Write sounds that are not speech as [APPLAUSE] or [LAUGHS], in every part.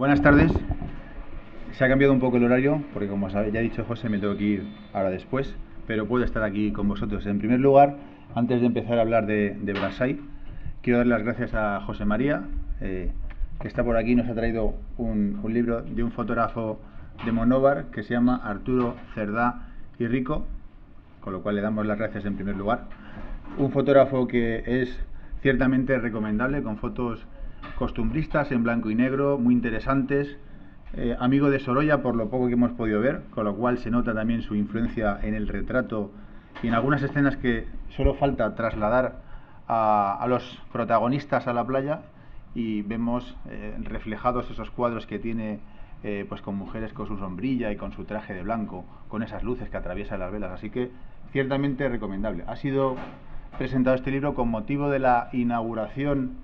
Buenas tardes. Se ha cambiado un poco el horario, porque como ya ha dicho José, me tengo que ir ahora después, pero puedo estar aquí con vosotros. En primer lugar, antes de empezar a hablar de, de quiero dar las gracias a José María, eh, que está por aquí, nos ha traído un, un libro de un fotógrafo de Monóvar que se llama Arturo Cerdá y Rico, con lo cual le damos las gracias en primer lugar. Un fotógrafo que es ciertamente recomendable, con fotos costumbristas en blanco y negro, muy interesantes. Eh, amigo de Sorolla, por lo poco que hemos podido ver, con lo cual se nota también su influencia en el retrato y en algunas escenas que solo falta trasladar a, los protagonistas a la playa y vemos eh, reflejados esos cuadros que tiene eh, pues con mujeres con su sombrilla y con su traje de blanco, con esas luces que atraviesan las velas. Así que ciertamente recomendable. Ha sido presentado este libro con motivo de la inauguración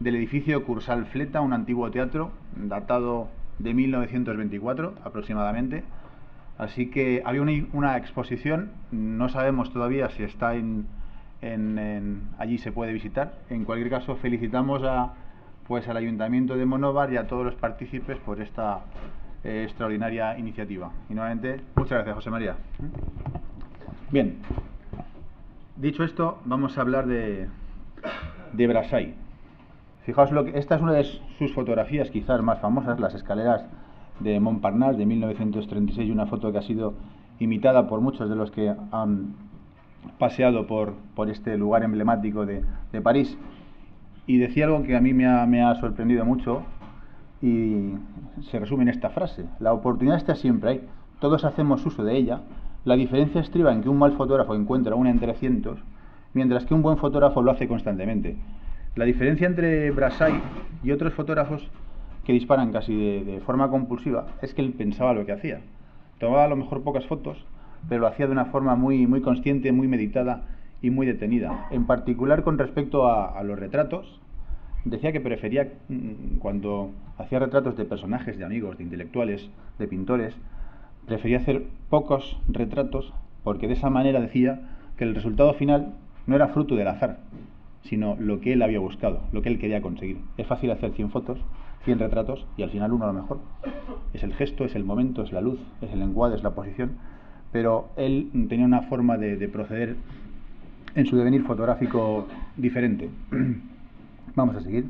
del edificio Cursal Fleta, un antiguo teatro datado de 1924 aproximadamente. Así que había una, exposición, no sabemos todavía si está allí se puede visitar. En cualquier caso, felicitamos a, pues, al Ayuntamiento de Monóvar y a todos los partícipes por esta eh, extraordinaria iniciativa. Y nuevamente, muchas gracias, José María. Bien, dicho esto, vamos a hablar de, de. Fijaos, esta es una de sus fotografías quizás más famosas, las escaleras de Montparnasse de 1936, una foto que ha sido imitada por muchos de los que han paseado por, este lugar emblemático de, París. Y decía algo que a mí me ha, me ha, sorprendido mucho y se resume en esta frase. La oportunidad está siempre ahí, todos hacemos uso de ella. La diferencia estriba en que un mal fotógrafo encuentra una entre cientos, mientras que un buen fotógrafo lo hace constantemente. La diferencia entre Brassai y otros fotógrafos que disparan casi de, forma compulsiva es que él pensaba lo que hacía. Tomaba a lo mejor pocas fotos, pero lo hacía de una forma muy, muy consciente, muy meditada y muy detenida. En particular con respecto a, a los retratos, decía que prefería, mm, cuando hacía retratos de personajes, de amigos, de intelectuales, de pintores, prefería hacer pocos retratos porque de esa manera decía que el resultado final no era fruto del azar, sino lo que él había buscado, lo que él quería conseguir. Es fácil hacer 100 fotos, 100 retratos y al final uno a lo mejor. Es el gesto, es el momento, es la luz, es el encuadre, es la posición, pero él tenía una forma de, de proceder en su devenir fotográfico diferente. [CLEARS THROAT] Vamos a seguir.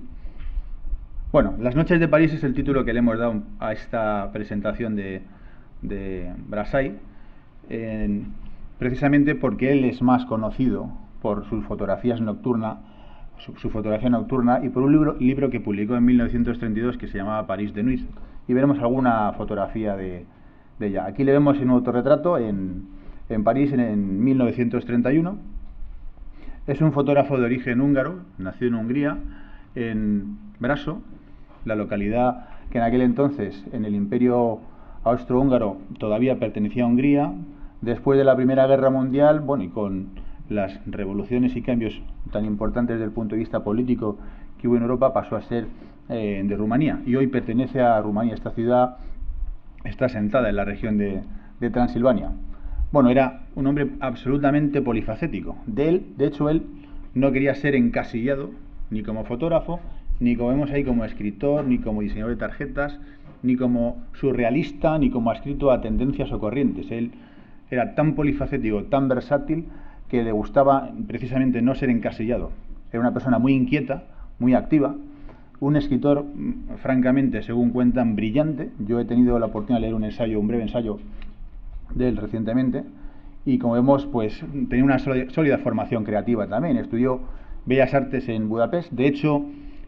Bueno, Las noches de París es el título que le hemos dado a esta presentación de, de Brassai, precisamente porque él es más conocido por sus fotografías nocturnas, su, fotografía nocturna y por un libro, libro que publicó en 1932 que se llamaba París de Nuit. Y veremos alguna fotografía de, ella. Aquí le vemos en un autorretrato en, en París en, en, 1931. Es un fotógrafo de origen húngaro, nació en Hungría, en Braso, la localidad que en aquel entonces en el imperio austrohúngaro todavía pertenecía a Hungría. Después de la Primera Guerra Mundial, bueno, y con las revoluciones y cambios tan importantes desde el punto de vista político que hubo en Europa, pasó a ser eh, de Rumanía. Y hoy pertenece a Rumanía. Esta ciudad está sentada en la región de, de, Transilvania. Bueno, era un hombre absolutamente polifacético. De él, de hecho, él no quería ser encasillado ni como fotógrafo, ni como vemos ahí como escritor, ni como diseñador de tarjetas, ni como surrealista, ni como escrito a tendencias o corrientes. Él era tan polifacético, tan versátil, que le gustaba precisamente no ser encasillado. Era una persona muy inquieta, muy activa, un escritor, francamente, según cuentan, brillante. Yo he tenido la oportunidad de leer un ensayo, un breve ensayo de él recientemente, y como vemos, pues tenía una sólida formación creativa también. Estudió Bellas Artes en Budapest. De hecho,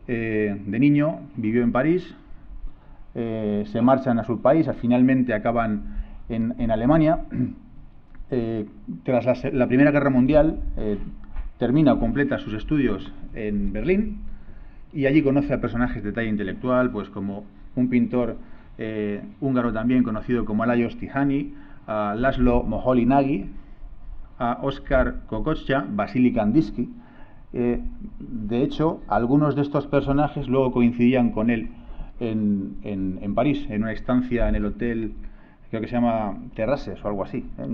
eh, de niño vivió en París, eh, se marchan a su país, finalmente acaban en Alemania. Eh, tras la, Primera Guerra Mundial, eh, termina o completa sus estudios en Berlín y allí conoce a personajes de talla intelectual, pues como un pintor eh, húngaro también conocido como Alajos Tihany, a Laszlo Moholy-Nagy, a Oskar Kokoschka, Vasily Kandinsky. De hecho, algunos de estos personajes luego coincidían con él en, en, en París, en una estancia en el hotel creo que se llama Terraces o algo así. ¿eh?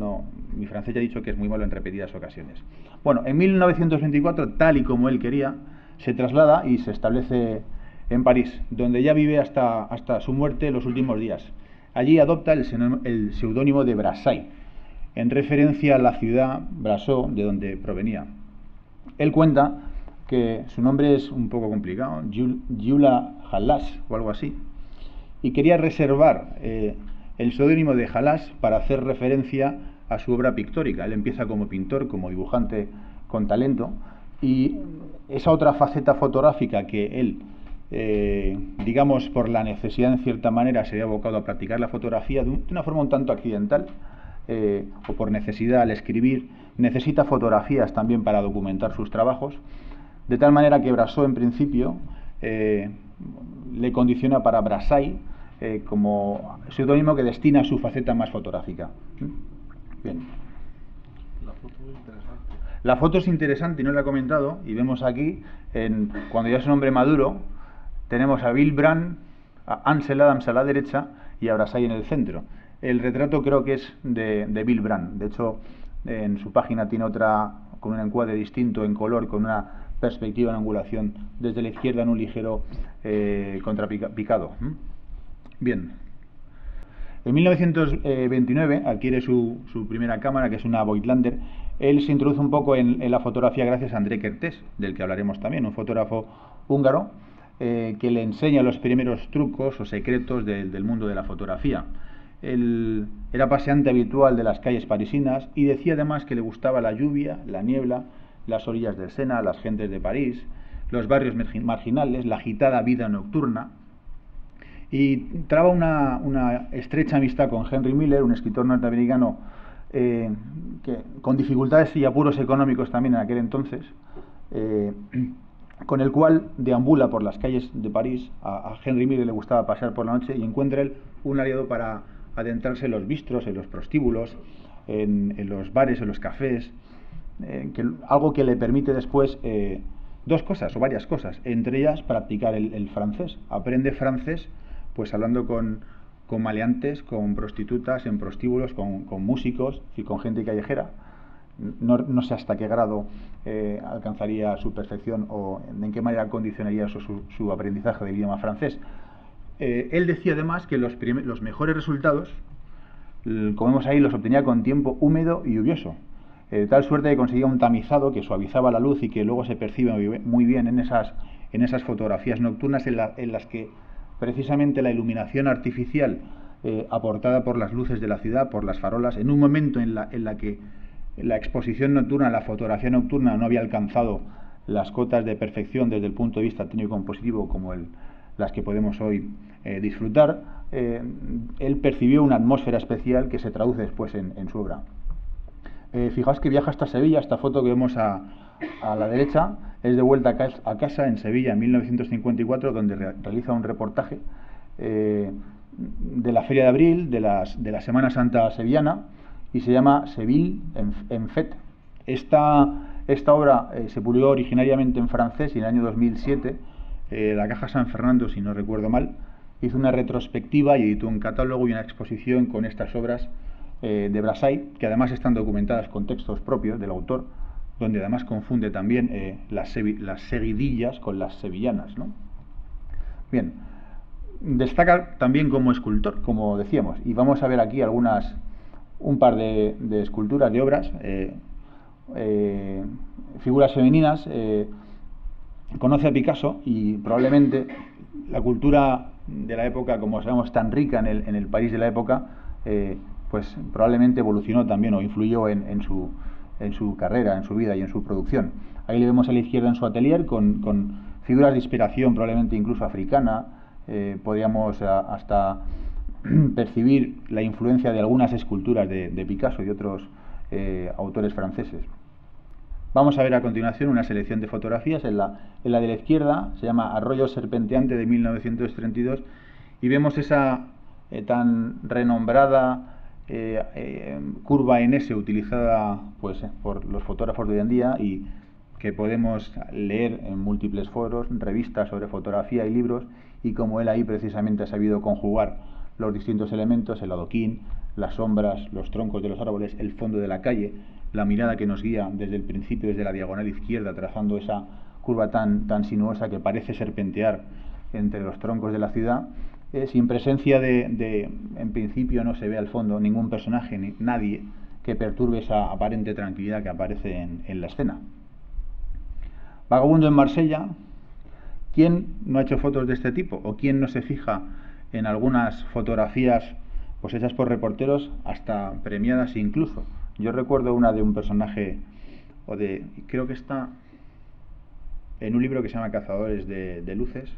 Mi francés ya ha dicho que es muy malo en repetidas ocasiones. Bueno, en 1924, tal y como él quería, se traslada y se establece en París, donde ya vive hasta, hasta su muerte los últimos días. Allí adopta el, el seudónimo de Brassai, en referencia a la ciudad Brassó, de donde provenía. Él cuenta que su nombre es un poco complicado, Yula Halas o algo así, y quería reservar eh, el seudónimo de Halas para hacer referencia a su obra pictórica. Él empieza como pintor, como dibujante con talento, y esa otra faceta fotográfica que él, eh, digamos, por la necesidad en cierta manera, se había abocado a practicar la fotografía de, una forma un tanto accidental, eh, o por necesidad al escribir, necesita fotografías también para documentar sus trabajos, de tal manera que Brasó en principio eh, le condiciona para Brasai como seudónimo que destina su faceta más fotográfica. Bien. La foto es interesante. La foto es interesante y no la he comentado, y vemos aquí, en, cuando ya es un hombre maduro, tenemos a Bill Brandt, a Ansel Adams a la derecha y a Brasai en el centro. El retrato creo que es de, Bill Brandt, de hecho en su página tiene otra con un encuadre distinto en color, con una perspectiva en angulación desde la izquierda en un ligero eh, contrapicado. Bien. En 1929 adquiere su, su primera cámara, que es una Voigtlander, él se introduce un poco en, la fotografía gracias a André Kertész, del que hablaremos también, un fotógrafo húngaro eh, que le enseña los primeros trucos o secretos del mundo de la fotografía. Él era paseante habitual de las calles parisinas y decía además que le gustaba la lluvia, la niebla, las orillas del Sena, las gentes de París, los barrios marginales, la agitada vida nocturna. Y traba una, una estrecha amistad con Henry Miller, un escritor norteamericano eh, que, con dificultades y apuros económicos también en aquel entonces, eh, con el cual deambula por las calles de París. A, Henry Miller le gustaba pasear por la noche y encuentra él un aliado para adentrarse en los bistros, en los prostíbulos, en, los bares, en los cafés, eh, que, algo que le permite después dos cosas o varias cosas, entre ellas practicar el francés. Aprende francés pues hablando con con maleantes, con prostitutas, en prostíbulos, con, músicos y con gente callejera. No, sé hasta qué grado eh, alcanzaría su perfección o en qué manera condicionaría eso su, aprendizaje del idioma francés. Eh, él decía además que los, los mejores resultados, como vemos ahí, los obtenía con tiempo húmedo y lluvioso. Eh, tal suerte que conseguía un tamizado que suavizaba la luz y que luego se percibe muy bien en esas, en esas fotografías nocturnas en, en las que precisamente la iluminación artificial eh, aportada por las luces de la ciudad, por las farolas, en un momento en la, la que la exposición nocturna, la fotografía nocturna no había alcanzado las cotas de perfección desde el punto de vista técnico-compositivo como el, las que podemos hoy eh, disfrutar, eh, él percibió una atmósfera especial que se traduce después en, su obra. fijaos que viaja hasta Sevilla, esta foto que vemos a, a la derecha, es de vuelta a casa en Sevilla en 1954, donde realiza un reportaje eh, de la Feria de Abril, de, las, de la Semana Santa Sevillana, y se llama Seville en, en. Esta, esta obra eh, se publicó originariamente en francés y en el año 2007 eh, la Caja San Fernando, si no recuerdo mal, hizo una retrospectiva y editó un catálogo y una exposición con estas obras de Brassai, que además están documentadas con textos propios del autor donde además confunde también eh, las, las, seguidillas con las sevillanas. ¿no? Bien, destaca también como escultor, como decíamos, y vamos a ver aquí algunas, un par de, esculturas, de obras, eh, eh, figuras femeninas. conoce a Picasso y probablemente la cultura de la época, como sabemos, tan rica en el, en el país de la época, pues probablemente evolucionó también o influyó en su en su carrera, en su vida y en su producción. Ahí le vemos a la izquierda en su atelier con, figuras de inspiración probablemente incluso africana. Eh, podríamos hasta [CLEARS THROAT] percibir la influencia de algunas esculturas de, Picasso y otros eh, autores franceses. Vamos a ver a continuación una selección de fotografías. En la, de la izquierda se llama Arroyo Serpenteante de 1932 y vemos esa eh, tan renombrada eh, eh, curva en S utilizada pues, por los fotógrafos de hoy en día y que podemos leer en múltiples foros, revistas sobre fotografía y libros, y como él ahí precisamente ha sabido conjugar los distintos elementos, el adoquín, las sombras, los troncos de los árboles, el fondo de la calle, la mirada que nos guía desde el principio, desde la diagonal izquierda, trazando esa curva tan, tan sinuosa que parece serpentear entre los troncos de la ciudad, eh, sin presencia de, en principio no se ve al fondo ningún personaje, ni nadie que perturbe esa aparente tranquilidad que aparece en, la escena. Vagabundo en Marsella, ¿quién no ha hecho fotos de este tipo? ¿O quién no se fija en algunas fotografías pues hechas por reporteros hasta premiadas incluso? Yo recuerdo una de un personaje, o de, creo que está en un libro que se llama Cazadores de, Luces,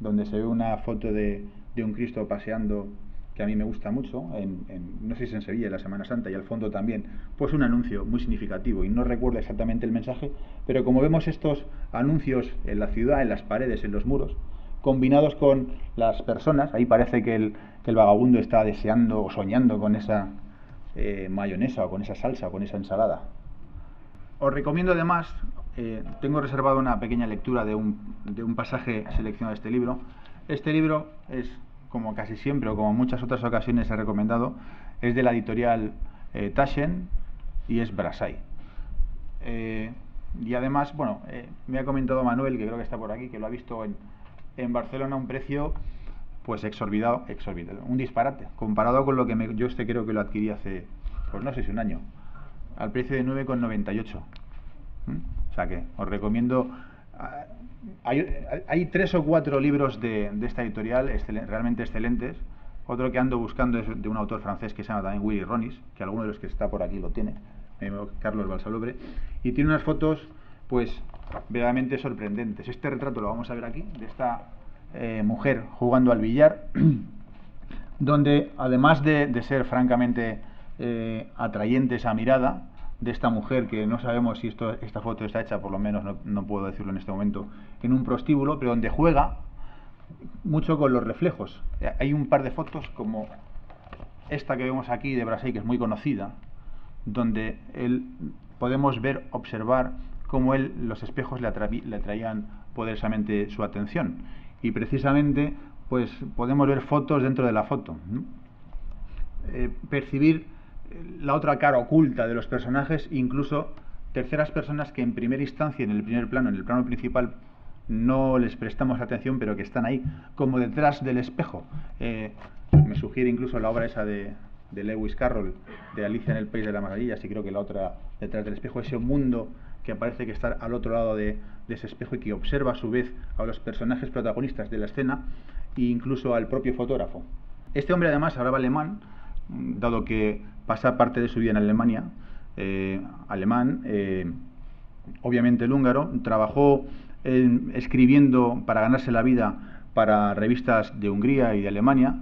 donde se ve una foto de, un Cristo paseando que a mí me gusta mucho, en, no sé si en Sevilla, en la Semana Santa, y al fondo también, pues un anuncio muy significativo, y no recuerdo exactamente el mensaje, pero como vemos estos anuncios en la ciudad, en las paredes, en los muros, combinados con las personas, ahí parece que el, que el vagabundo está deseando o soñando con esa eh, mayonesa o con esa salsa o con esa ensalada. Os recomiendo además eh, tengo reservado una pequeña lectura de un, de un, pasaje seleccionado de este libro. Este libro es, como casi siempre o como muchas otras ocasiones he recomendado, es de la editorial eh, Taschen y es Brasai. Eh, y además, bueno, me ha comentado Manuel, que creo que está por aquí, que lo ha visto en, en Barcelona a un precio pues exorbitado, exorbitado, un disparate, comparado con lo que yo este creo que lo adquirí hace, pues no sé si un año, al precio de 9,98 que os recomiendo. Ah, hay, tres o cuatro libros de, esta editorial realmente excelentes. Otro que ando buscando es de un autor francés que se llama también Willy Ronis, que alguno de los que está por aquí lo tiene, Carlos Balsalobre, y tiene unas fotos, pues, verdaderamente sorprendentes. Este retrato lo vamos a ver aquí, de esta eh, mujer jugando al billar, [CLEARS THROAT] donde además de, ser francamente eh, atrayente esa mirada, de esta mujer, que no sabemos si esto, esta foto está hecha, por lo menos no, puedo decirlo en este momento, en un prostíbulo, pero donde juega mucho con los reflejos. Hay un par de fotos como esta que vemos aquí de Brasil, que es muy conocida, donde él, podemos ver, observar cómo él, los espejos le, le atraían poderosamente su atención. Y precisamente, pues podemos ver fotos dentro de la foto. Eh, percibir la otra cara oculta de los personajes, incluso terceras personas que en primera instancia, en el primer plano, en el plano principal, no les prestamos atención, pero que están ahí, como detrás del espejo. Eh, me sugiere incluso la obra esa de, Lewis Carroll, de Alicia en el País de la Maravilla, y creo que la otra detrás del espejo, ese mundo que parece que está al otro lado de, ese espejo y que observa a su vez a los personajes protagonistas de la escena e incluso al propio fotógrafo. Este hombre además hablaba alemán, dado que pasa parte de su vida en Alemania, eh, alemán, eh, obviamente el húngaro, trabajó escribiendo para ganarse la vida para revistas de Hungría y de Alemania,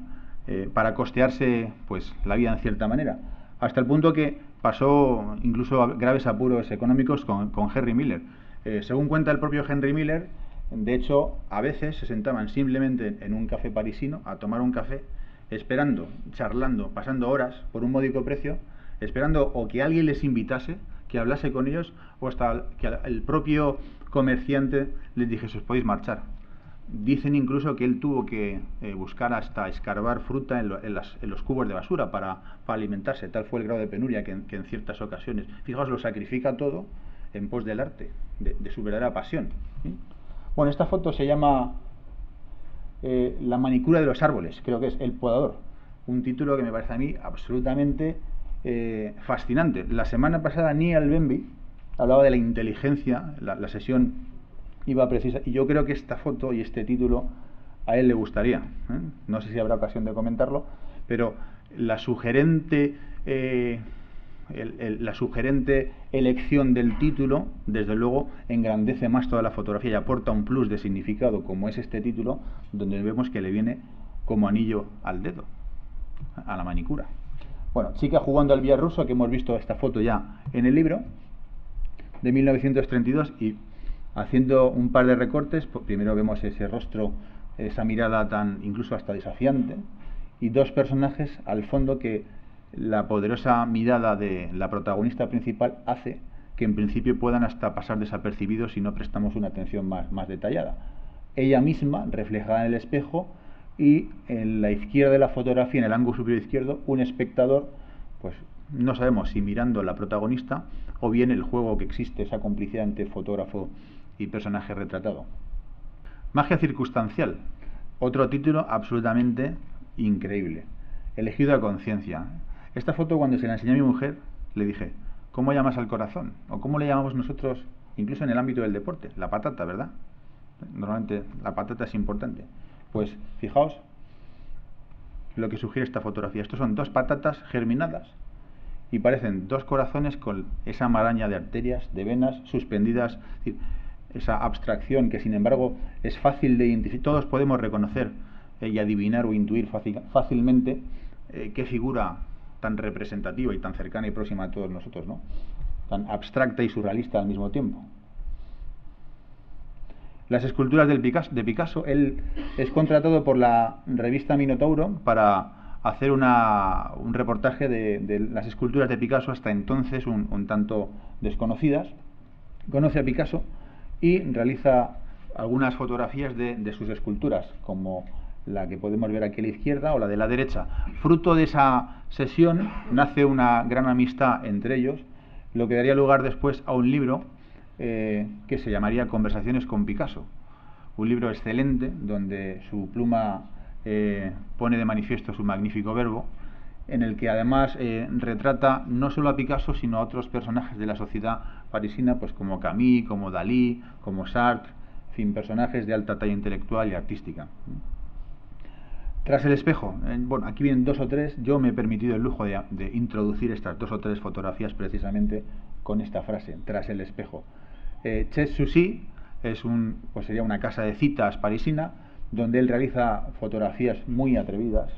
eh, para costearse pues, la vida en cierta manera, hasta el punto que pasó incluso graves apuros económicos con, con Henry Miller. según cuenta el propio Henry Miller, de hecho, a veces se sentaban simplemente en un café parisino a tomar un café esperando, charlando, pasando horas por un módico precio, esperando o que alguien les invitase, que hablase con ellos, o hasta que el propio comerciante les dijese, os podéis marchar. Dicen incluso que él tuvo que eh, buscar hasta escarbar fruta en, los cubos de basura para, alimentarse. Tal fue el grado de penuria que en, ciertas ocasiones, fijaos, lo sacrifica todo en pos del arte, de, su verdadera pasión. Bueno, esta foto se llama eh, la manicura de los árboles, creo que es El podador. Un título que me parece a mí absolutamente eh, fascinante. La semana pasada Niall Benby hablaba de la inteligencia, la, sesión iba precisa, y yo creo que esta foto y este título a él le gustaría. ¿eh? No sé si habrá ocasión de comentarlo, pero la sugerente la sugerente elección del título, desde luego, engrandece más toda la fotografía y aporta un plus de significado, como es este título, donde vemos que le viene como anillo al dedo, a la manicura. Bueno, chica jugando al billar ruso, que hemos visto esta foto ya en el libro, de 1932, y haciendo un par de recortes, pues primero vemos ese rostro, esa mirada tan incluso hasta desafiante, y dos personajes al fondo que la poderosa mirada de la protagonista principal hace que en principio puedan hasta pasar desapercibidos si no prestamos una atención más, detallada. Ella misma reflejada en el espejo y en la izquierda de la fotografía, en el ángulo superior izquierdo, un espectador, pues no sabemos si mirando a la protagonista o bien el juego que existe, esa complicidad entre fotógrafo y personaje retratado. Magia circunstancial, otro título absolutamente increíble. Elegido a conciencia. Esta foto cuando se la enseñé a mi mujer, le dije, ¿cómo llamas al corazón? ¿O cómo le llamamos nosotros, incluso en el ámbito del deporte? La patata, ¿verdad? Normalmente la patata es importante. Pues fijaos lo que sugiere esta fotografía. Estos son dos patatas germinadas y parecen dos corazones con esa maraña de arterias, de venas suspendidas, esa abstracción que sin embargo es fácil de identificar. Todos podemos reconocer eh, y adivinar o intuir fácilmente eh, qué figura tan representativa y tan cercana y próxima a todos nosotros, ¿no? Tan abstracta y surrealista al mismo tiempo. Las esculturas de Picasso, él es contratado por la revista Minotauro para hacer un reportaje de, las esculturas de Picasso hasta entonces un, tanto desconocidas. Conoce a Picasso y realiza algunas fotografías de, de sus esculturas, como la que podemos ver aquí a la izquierda o la de la derecha. Fruto de esa sesión nace una gran amistad entre ellos, lo que daría lugar después a un libro eh, que se llamaría Conversaciones con Picasso. Un libro excelente donde su pluma eh, pone de manifiesto su magnífico verbo, en el que además eh, retrata no solo a Picasso, sino a otros personajes de la sociedad parisina, pues como Camille, como Dalí, como Sartre, fin, personajes de alta talla intelectual y artística. Tras el espejo, bueno, aquí vienen dos o tres, yo me he permitido el lujo de, introducir estas dos o tres fotografías precisamente con esta frase, tras el espejo. Eh, Chez es un, pues sería una casa de citas parisina, donde él realiza fotografías muy atrevidas.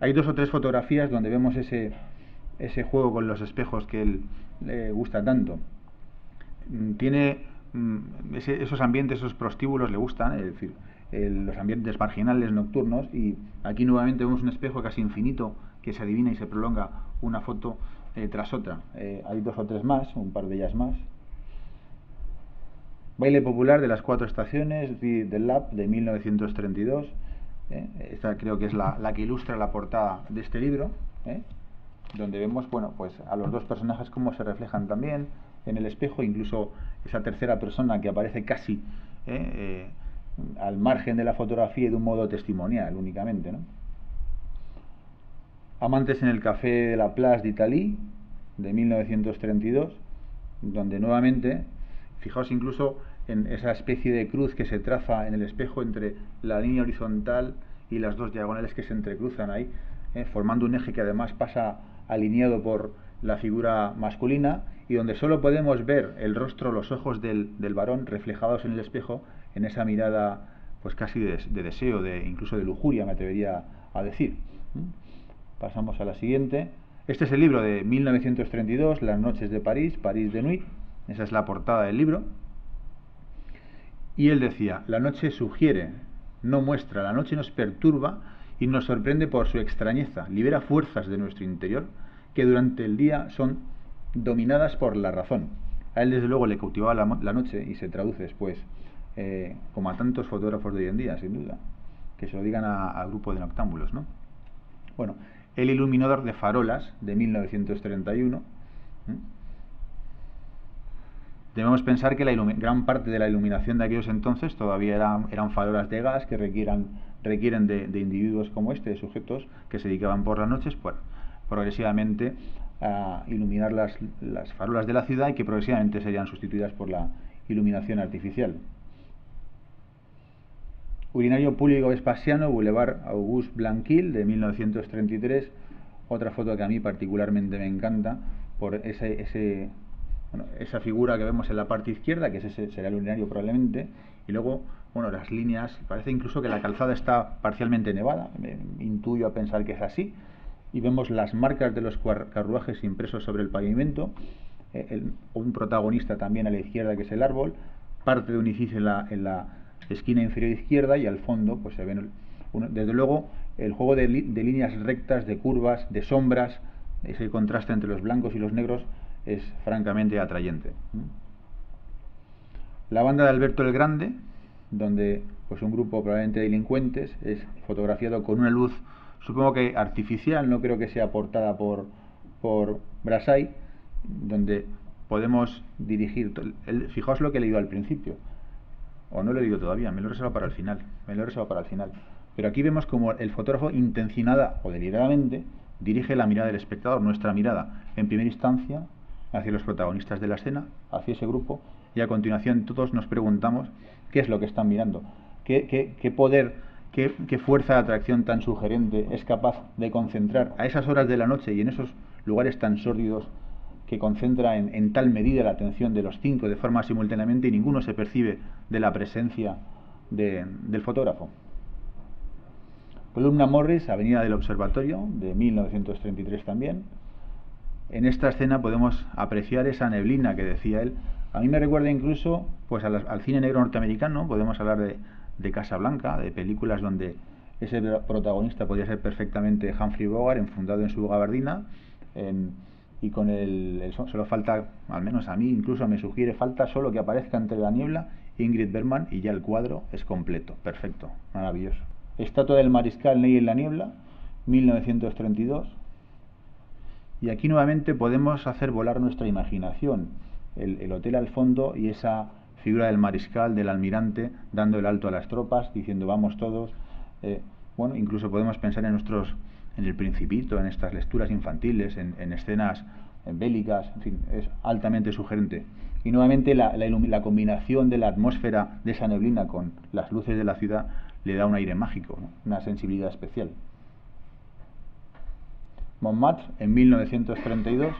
Hay dos o tres fotografías donde vemos ese, ese juego con los espejos que él le gusta tanto. Mm, tiene mm, esos ambientes, esos prostíbulos le gustan, es decir, los ambientes marginales nocturnos y aquí nuevamente vemos un espejo casi infinito que se adivina y se prolonga una foto eh, tras otra. Eh, hay dos o tres más, un par de ellas más. Baile popular de las cuatro estaciones del Lab de 1932. Eh, esta creo que es la, la, que ilustra la portada de este libro, donde vemos bueno, pues a los dos personajes cómo se reflejan también en el espejo, incluso esa tercera persona que aparece casi al margen de la fotografía y de un modo testimonial únicamente. ¿no? Amantes en el Café de la Place d'Italie, de 1932, donde nuevamente, fijaos incluso en esa especie de cruz que se traza en el espejo entre la línea horizontal y las dos diagonales que se entrecruzan ahí, ¿eh? formando un eje que además pasa alineado por la figura masculina y donde solo podemos ver el rostro, los ojos del, del varón reflejados en el espejo en esa mirada pues casi de, deseo, de incluso de lujuria, me atrevería a decir. Pasamos a la siguiente. Este es el libro de 1932, Las noches de París, París de Nuit. Esa es la portada del libro. Y él decía, la noche sugiere, no muestra, la noche nos perturba y nos sorprende por su extrañeza, libera fuerzas de nuestro interior que durante el día son dominadas por la razón. A él desde luego le cautivaba la noche y se traduce después eh, como a tantos fotógrafos de hoy en día, sin duda, que se lo digan al grupo de noctámbulos, ¿no? Bueno, el iluminador de farolas de 1931. Debemos pensar que la gran parte de la iluminación de aquellos entonces todavía eran, farolas de gas que requieren de, individuos como este, de sujetos que se dedicaban por las noches, pues, progresivamente a iluminar las, las farolas de la ciudad y que progresivamente serían sustituidas por la iluminación artificial. Urinario Público Vespasiano, Boulevard Auguste Blanquil, de 1933. Otra foto que a mí particularmente me encanta por ese, ese esa figura que vemos en la parte izquierda, que ese será el urinario probablemente, y luego, bueno, las líneas, parece incluso que la calzada está parcialmente nevada, me intuyo a pensar que es así, y vemos las marcas de los carruajes impresos sobre el pavimento, eh, un protagonista también a la izquierda que es el árbol, parte de un edificio en la, en la esquina inferior izquierda y al fondo pues se ven, desde luego, el juego de, líneas rectas, de curvas, de sombras, ese contraste entre los blancos y los negros es francamente atrayente. La banda de Alberto el Grande, donde pues un grupo probablemente de delincuentes es fotografiado con una luz, supongo que artificial, no creo que sea aportada por, por Brassai, donde podemos dirigir, el, fijaos lo que he leído al principio, o no lo leído todavía, me lo he reservado para el final, me lo he reservado para el final. Pero aquí vemos como el fotógrafo intencionada o deliberadamente dirige la mirada del espectador, nuestra mirada, en primera instancia hacia los protagonistas de la escena, hacia ese grupo, y a continuación todos nos preguntamos qué es lo que están mirando, qué, qué, poder, qué, qué fuerza de atracción tan sugerente es capaz de concentrar a esas horas de la noche y en esos lugares tan sórdidos que concentra en, tal medida la atención de los cinco de forma simultáneamente y ninguno se percibe de la presencia del fotógrafo. Columna Morris, Avenida del Observatorio, de 1933 también. En esta escena podemos apreciar esa neblina que decía él. A mí me recuerda incluso pues, al cine negro norteamericano, podemos hablar de, de Casa Blanca, de películas donde ese protagonista podría ser perfectamente Humphrey Bogart, enfundado en su gabardina, en, y con el, el, solo falta, al menos a mí incluso me sugiere, falta solo que aparezca entre la niebla Ingrid Bergman y ya el cuadro es completo, perfecto, maravilloso. Estatua del Mariscal Ney en la niebla, 1932. Y aquí nuevamente podemos hacer volar nuestra imaginación, el, hotel al fondo y esa figura del mariscal, del almirante, dando el alto a las tropas, diciendo vamos todos. Eh, bueno, incluso podemos pensar en nuestros en el Principito, en estas lecturas infantiles, en, escenas bélicas, en fin, es altamente sugerente. Y nuevamente la, la, combinación de la atmósfera de esa neblina con las luces de la ciudad le da un aire mágico, una sensibilidad especial. Montmartre en 1932,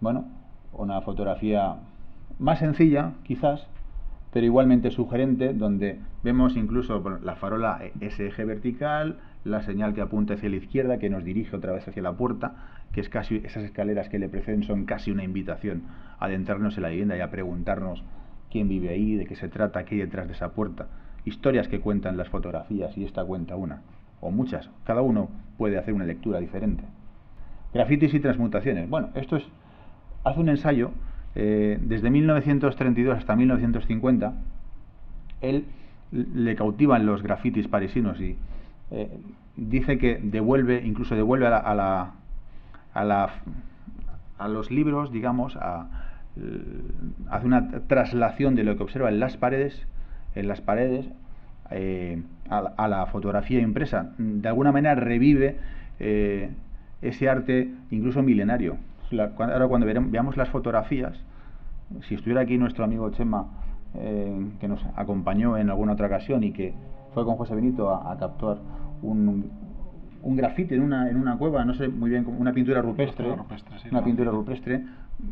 bueno, una fotografía más sencilla, quizás, pero igualmente sugerente, donde vemos incluso la farola ese eje vertical, la señal que apunta hacia la izquierda, que nos dirige otra vez hacia la puerta, que es casi esas escaleras que le preceden son casi una invitación a adentrarnos en la vivienda y a preguntarnos quién vive ahí, de qué se trata, qué hay detrás de esa puerta. Historias que cuentan las fotografías y esta cuenta una, o muchas. Cada uno puede hacer una lectura diferente. Grafitis y transmutaciones. Bueno, esto es hace un ensayo eh, desde 1932 hasta 1950. Él le cautivan los grafitis parisinos y eh, dice que devuelve, incluso devuelve a, la, a, la, a, la, a los libros, digamos, a, hace una traslación de lo que observa en las paredes, en las paredes, eh, a, la fotografía impresa. De alguna manera revive eh, ese arte incluso milenario. ahora cuando veamos las fotografías, si estuviera aquí nuestro amigo Chema, que nos acompañó en alguna otra ocasión y que fue con José Benito a, capturar un, un grafite en una, en una cueva, no sé muy bien, una pintura rupestre, una pintura rupestre.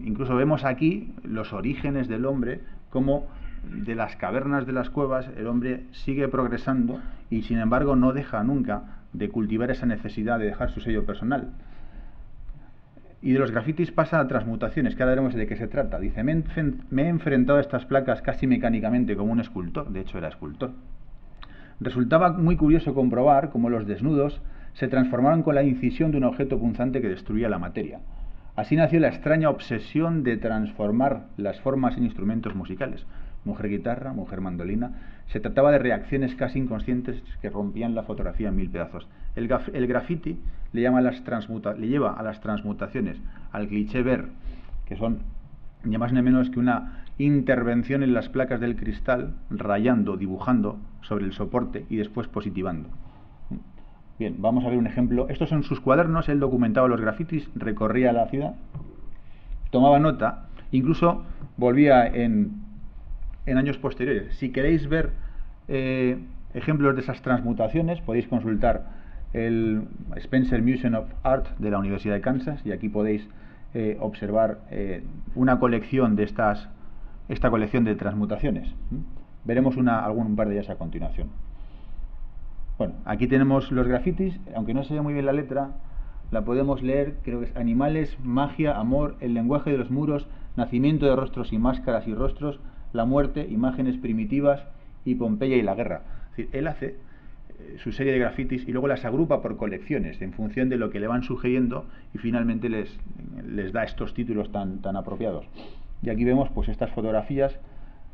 Incluso vemos aquí los orígenes del hombre, como de las cavernas de las cuevas el hombre sigue progresando y sin embargo no deja nunca de cultivar esa necesidad de dejar su sello personal. Y de los grafitis pasa a transmutaciones, que ahora veremos de qué se trata. Dice, me he enfrentado a estas placas casi mecánicamente como un escultor, de hecho era escultor. Resultaba muy curioso comprobar cómo los desnudos se transformaron con la incisión de un objeto punzante que destruía la materia. Así nació la extraña obsesión de transformar las formas en instrumentos musicales. Mujer guitarra, mujer mandolina. Se trataba de reacciones casi inconscientes que rompían la fotografía en mil pedazos. El, graffiti le, llama las le lleva a las transmutaciones, al cliché ver, que son ni más ni menos que una intervención en las placas del cristal, rayando, dibujando sobre el soporte y después positivando. Bien, vamos a ver un ejemplo. Estos son sus cuadernos, él documentaba los grafitis, recorría la ciudad, tomaba nota, incluso volvía en, en años posteriores. Si queréis ver eh, ejemplos de esas transmutaciones, podéis consultar el Spencer Museum of Art de la Universidad de Kansas y aquí podéis eh, observar eh, una colección de estas, esta colección de transmutaciones. Veremos una, algún par de ellas a continuación. Bueno, aquí tenemos los grafitis, aunque no se ve muy bien la letra, la podemos leer, creo que es Animales, Magia, Amor, El lenguaje de los muros, Nacimiento de rostros y máscaras y rostros, La muerte, Imágenes primitivas y Pompeya y la guerra. Es decir, él hace su serie de grafitis y luego las agrupa por colecciones en función de lo que le van sugiriendo y finalmente les, les da estos títulos tan, tan apropiados. Y aquí vemos pues estas fotografías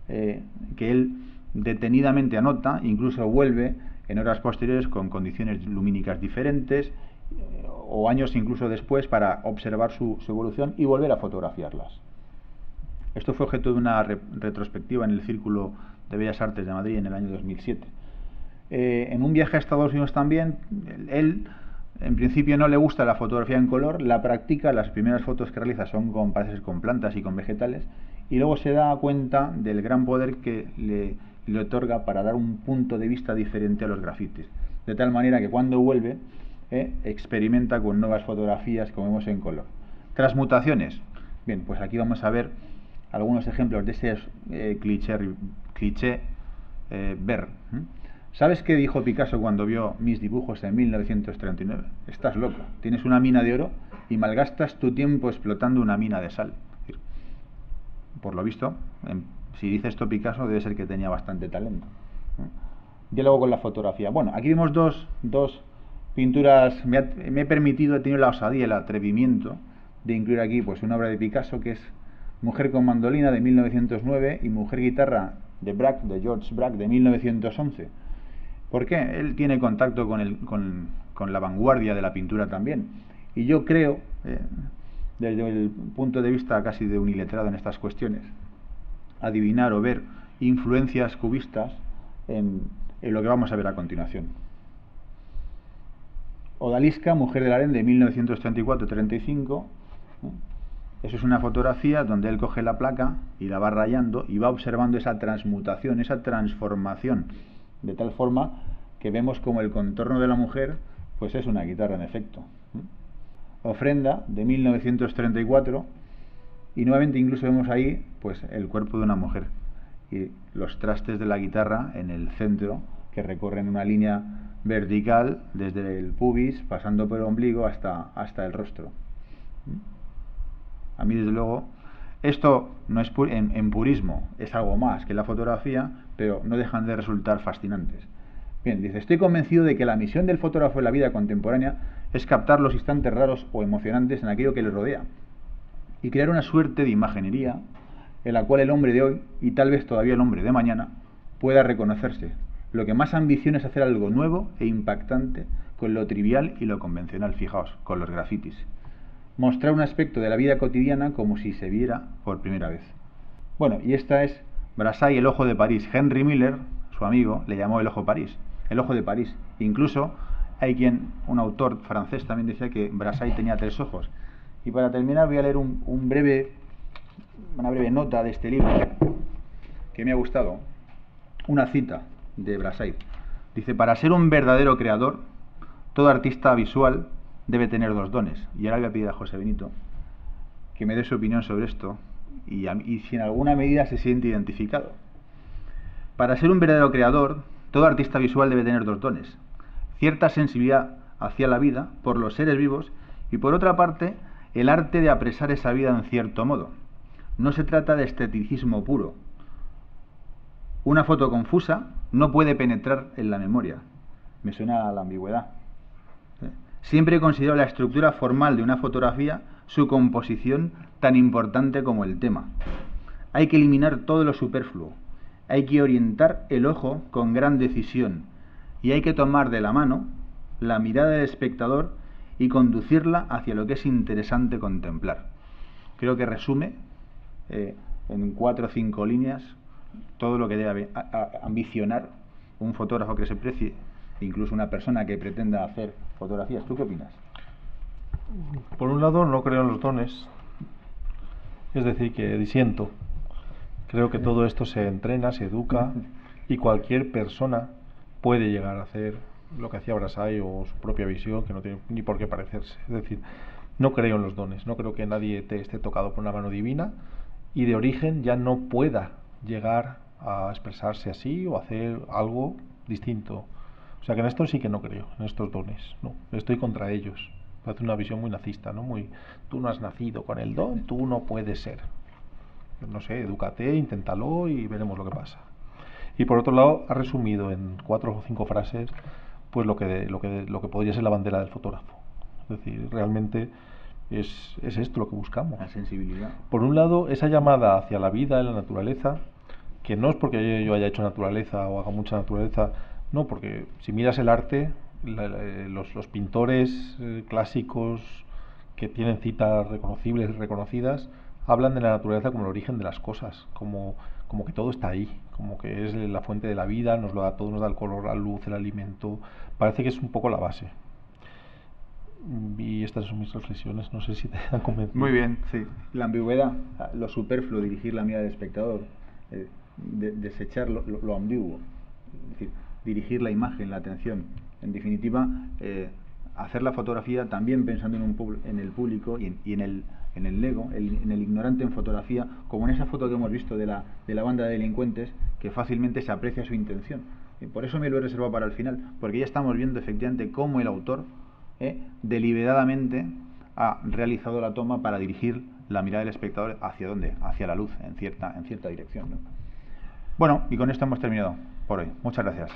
eh, que él detenidamente anota, incluso vuelve en horas posteriores con condiciones lumínicas diferentes eh, o años incluso después para observar su, su evolución y volver a fotografiarlas. Esto fue objeto de una retrospectiva en el Círculo de Bellas Artes de Madrid en el año 2007. Eh, en un viaje a Estados Unidos también, él en principio no le gusta la fotografía en color, la practica, las primeras fotos que realiza son con, con plantas y con vegetales, y luego se da cuenta del gran poder que le, otorga para dar un punto de vista diferente a los grafitis. De tal manera que cuando vuelve, eh, experimenta con nuevas fotografías, como vemos en color. Transmutaciones. Bien, pues aquí vamos a ver algunos ejemplos de ese eh, cliché, ver. ¿Sabes qué dijo Picasso cuando vio mis dibujos en 1939? Estás loco, tienes una mina de oro y malgastas tu tiempo explotando una mina de sal. Por lo visto, si dice esto Picasso, debe ser que tenía bastante talento. Diálogo con la fotografía. Bueno, aquí vemos dos, dos pinturas. Me, he permitido, he tenido la osadía, el atrevimiento de incluir aquí pues una obra de Picasso que es Mujer con mandolina de 1909 y Mujer guitarra de Braque, de George Braque de 1911. ¿Por qué? Él tiene contacto con, la vanguardia de la pintura también. Y yo creo, eh, desde el punto de vista casi de un iletrado en estas cuestiones, adivinar o ver influencias cubistas en, lo que vamos a ver a continuación. Odalisca, Mujer del Aren de 1934-35. Eso es una fotografía donde él coge la placa y la va rayando y va observando esa transmutación, esa transformación, de tal forma que vemos como el contorno de la mujer pues es una guitarra en efecto. Ofrenda de 1934 y nuevamente incluso vemos ahí pues el cuerpo de una mujer y los trastes de la guitarra en el centro que recorren una línea vertical desde el pubis, pasando por el ombligo hasta, hasta el rostro. A mí, desde luego, esto no es en, purismo, es algo más que la fotografía, pero no dejan de resultar fascinantes. Bien, dice, estoy convencido de que la misión del fotógrafo en la vida contemporánea es captar los instantes raros o emocionantes en aquello que le rodea y crear una suerte de imaginería en la cual el hombre de hoy, y tal vez todavía el hombre de mañana, pueda reconocerse, lo que más ambiciona es hacer algo nuevo e impactante con lo trivial y lo convencional, fijaos, con los grafitis. Mostrar un aspecto de la vida cotidiana como si se viera por primera vez. Bueno, y esta es Brassai, el ojo de París. Henry Miller, su amigo, le llamó el ojo París, el ojo de París. Incluso hay quien, un autor francés también decía que Brassai tenía tres ojos. Y para terminar voy a leer una breve nota de este libro que me ha gustado. Una cita de Brassai. Dice, para ser un verdadero creador, todo artista visual debe tener dos dones. Y ahora voy a pedir a José Benito que me dé su opinión sobre esto y, y si en alguna medida se siente identificado. Para ser un verdadero creador, todo artista visual debe tener dos dones. Cierta sensibilidad hacia la vida por los seres vivos y por otra parte el arte de apresar esa vida en cierto modo. No se trata de esteticismo puro, una foto confusa no puede penetrar en la memoria. Me suena a la ambigüedad. Siempre he considerado la estructura formal de una fotografía su composición tan importante como el tema. Hay que eliminar todo lo superfluo. Hay que orientar el ojo con gran decisión y hay que tomar de la mano la mirada del espectador y conducirla hacia lo que es interesante contemplar. Creo que resume eh, en cuatro o cinco líneas todo lo que debe ambicionar un fotógrafo que se precie, incluso una persona que pretenda hacer fotografías. ¿Tú qué opinas? Por un lado, no creo en los dones, es decir, que disiento. Creo que todo esto se entrena, se educa y cualquier persona puede llegar a hacer lo que hacía Brasai o su propia visión, que no tiene ni por qué parecerse. Es decir, no creo en los dones, no creo que nadie te esté tocado por una mano divina y de origen ya no pueda llegar a expresarse así o hacer algo distinto. O sea que en esto sí que no creo, en estos dones, no, estoy contra ellos. Parece una visión muy nazista, ¿no? Muy, tú no has nacido con el don, tú no puedes ser. No sé, edúcate, inténtalo y veremos lo que pasa. Y por otro lado, ha resumido en cuatro o cinco frases pues lo que, lo que, lo que podría ser la bandera del fotógrafo. Es decir, realmente es, es esto lo que buscamos. La sensibilidad. Por un lado, esa llamada hacia la vida, en la naturaleza, que no es porque yo haya hecho naturaleza o haga mucha naturaleza, no, porque si miras el arte, los, los, pintores eh, clásicos que tienen citas reconocibles y reconocidas hablan de la naturaleza como el origen de las cosas, como, como que todo está ahí, como que es la fuente de la vida, nos lo da todo, nos da el color, la luz, el alimento. Parece que es un poco la base. Y estas son mis reflexiones, no sé si te [LAUGHS] han convencido. Muy bien, sí. La ambigüedad, lo superfluo, dirigir la mirada del espectador, eh, desechar lo, ambiguo, dirigir la imagen, la atención. En definitiva, eh, hacer la fotografía también pensando en, un, en el público y en, el, en el ego, en el ignorante en fotografía, como en esa foto que hemos visto de la, de la banda de delincuentes, que fácilmente se aprecia su intención. Por eso me lo he reservado para el final, porque ya estamos viendo efectivamente cómo el autor ¿eh? deliberadamente ha realizado la toma para dirigir la mirada del espectador hacia dónde, hacia la luz, en cierta, en cierta dirección. Bueno, y con esto hemos terminado por hoy. Muchas gracias.